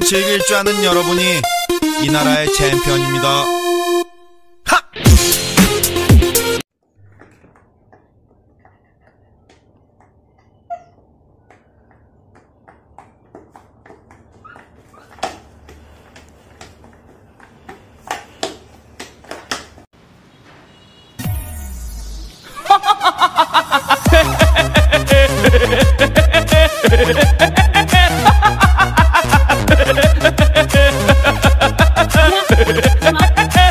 즐길 줄 아는 여러분이 이 나라의 챔피언입니다. 哈哈哈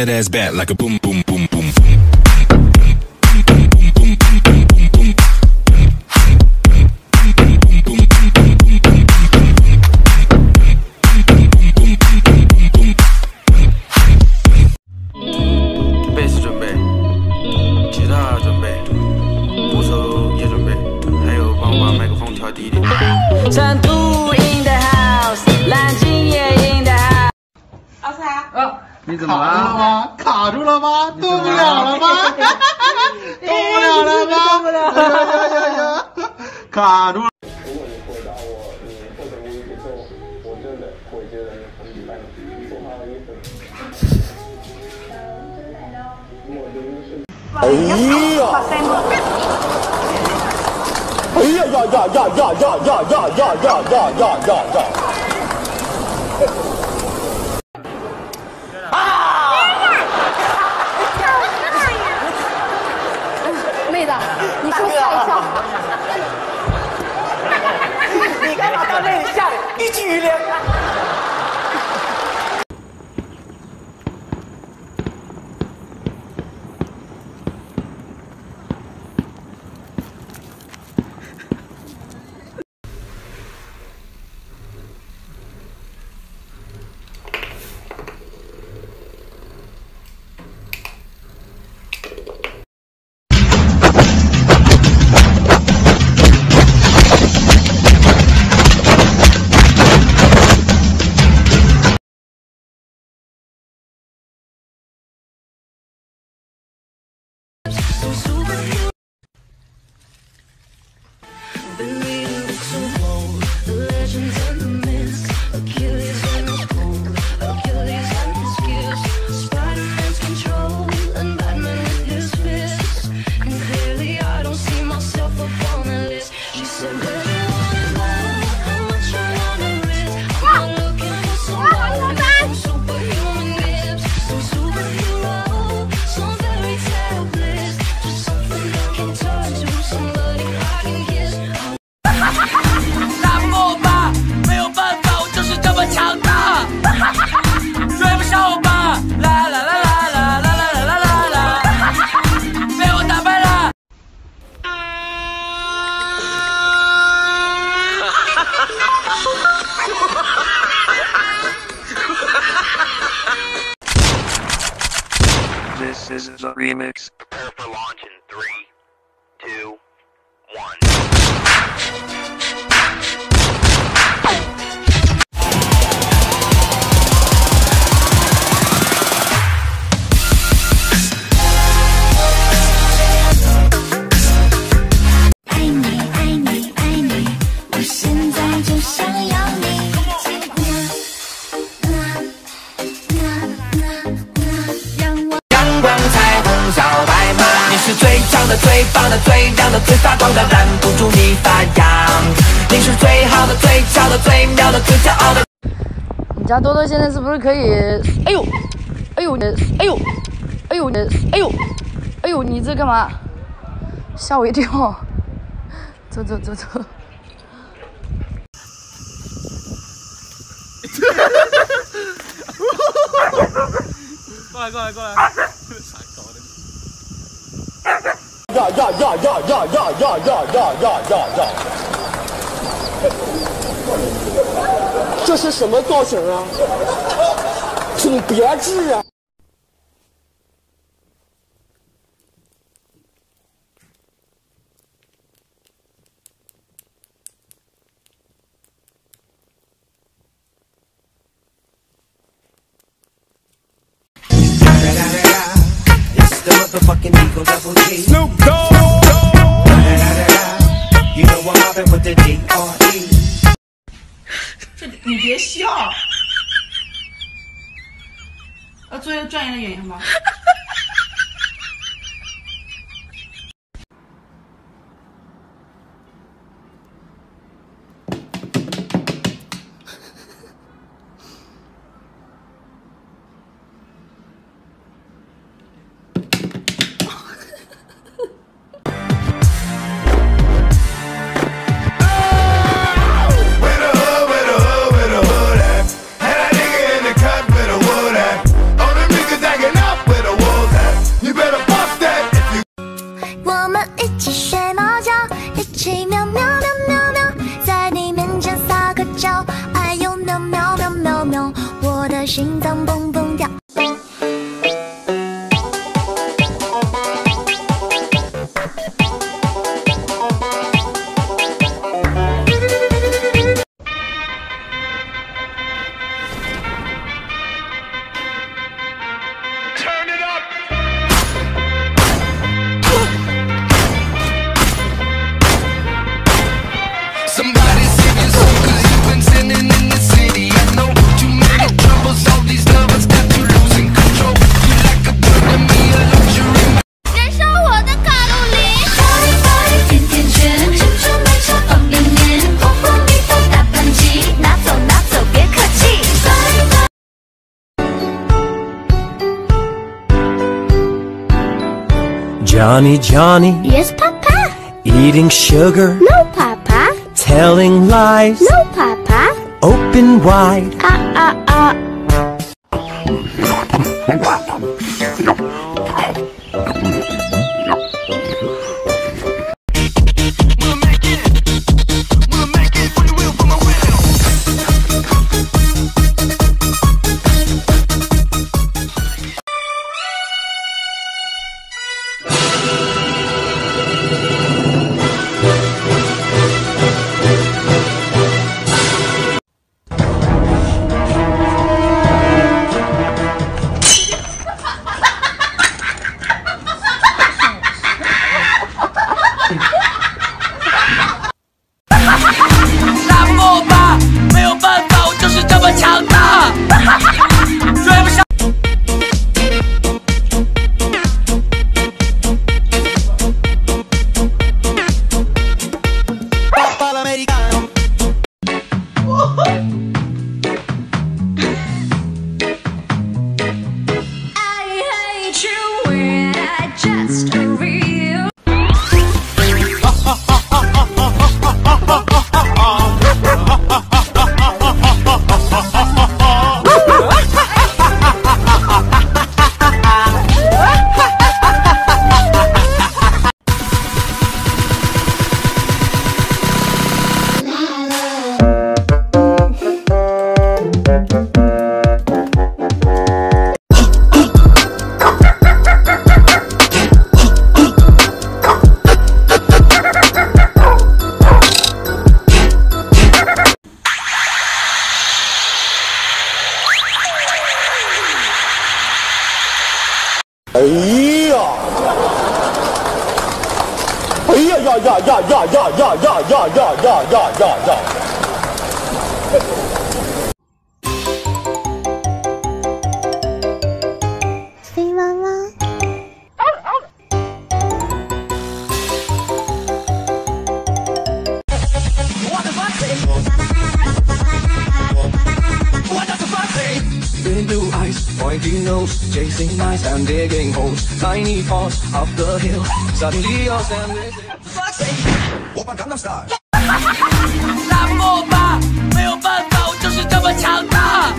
that ass back like a boom, 你怎么了？卡住了吗？动不了了吗？动不了了吗？动不了了。卡住了。如果你回答我，你会成为一个做，我真的会觉得你很厉害，不好意思。我的是。哎呀！哎呀呀呀呀呀呀呀呀呀呀呀呀 This is the remix. Prepare for launch in three, two, one. 最棒的、最亮的、最发光的，拦不住你发芽。你是最好的、最俏的、最妙的、最骄傲的。家多多现在是不是可以？哎呦，哎呦，哎呦，哎呦，哎呦，哎呦，你这干嘛？吓我一跳！走走走走。过来过来过来！呀呀呀呀呀呀呀呀呀呀呀呀！这是什么造型啊？挺别致啊！别笑。要做一个专业的演员吗？Johnny, Johnny, Yes, Papa. eating sugar, No, Papa. telling lies, No, Papa. open wide. Ah ah ah. just 呀呀呀呀呀呀呀呀呀呀呀呀！呀我怕感动，打不过我吧？没有办法，我就是这么强大。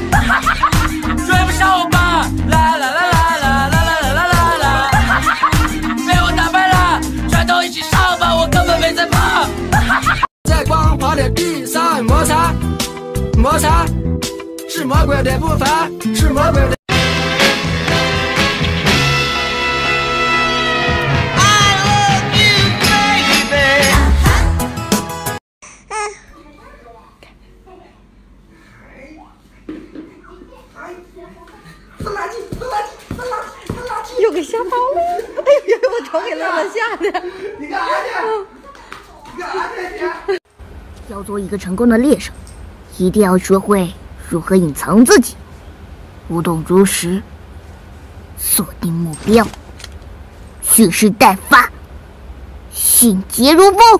追不上我吧？啦啦啦啦啦啦啦啦啦啦！被我打败了，全都一起上吧，我根本没在梦。在光滑的地上摩擦，摩擦是魔鬼的步伐，是魔鬼。又给吓跑了！哎呦，我头给乐了，吓的。你干啥去？你干啥去？要做一个成功的猎手，一定要学会如何隐藏自己，不动如石，锁定目标，蓄势待发，迅捷如风。